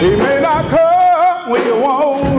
He may not come when you want.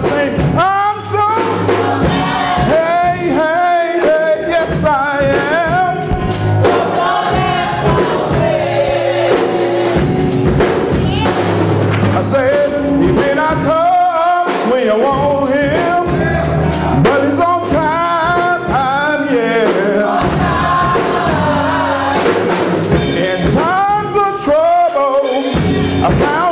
I'm so hey, hey, hey, yes I am. I said come when you want him, but he's on time, yeah. In times of trouble, I found.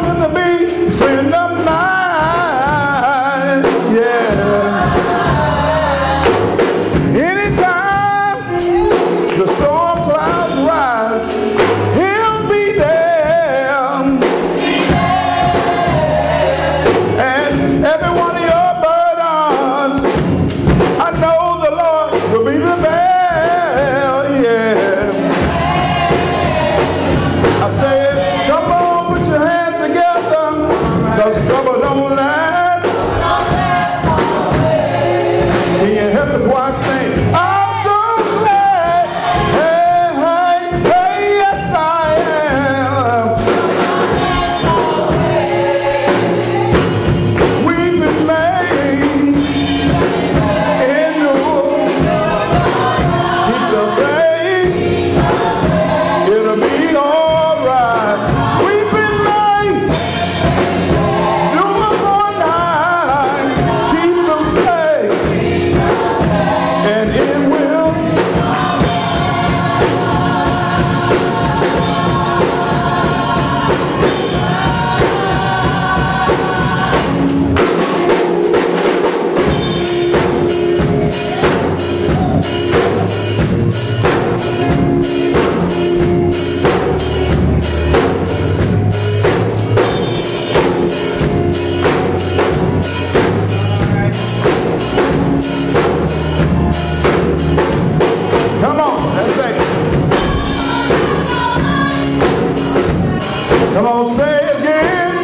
Come on, say it again.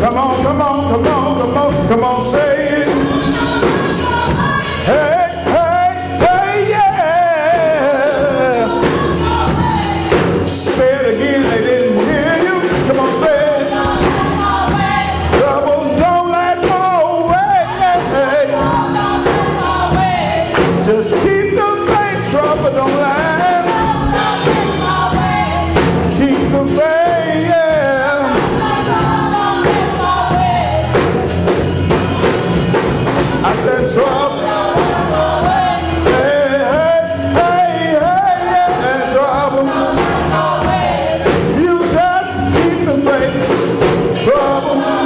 Come on, come on, come on, come on, come on, say it. Hey, hey, hey, yeah. Say it again, they didn't hear you. Come on, say it. Trouble don't last always. Just keep. Oh,